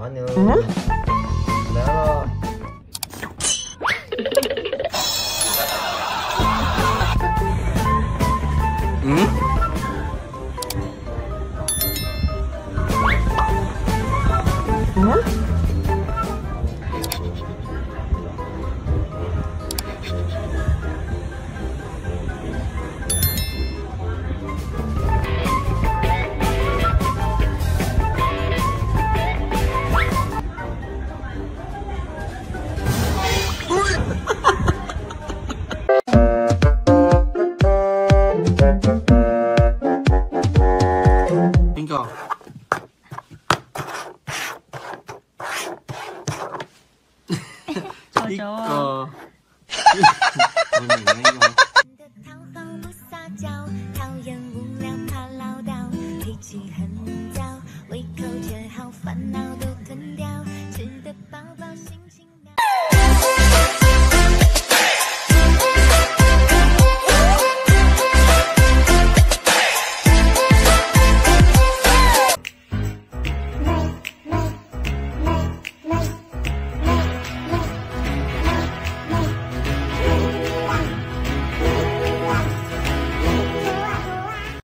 阿牛来了。嗯？嗯？いっか。